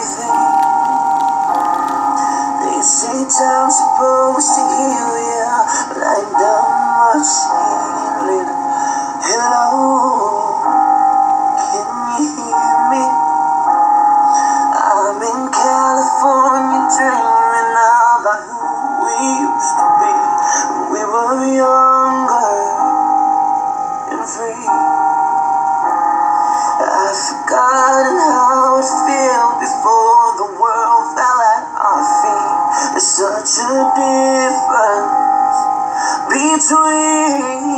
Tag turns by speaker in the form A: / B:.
A: They say time's to such a difference between